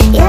Yeah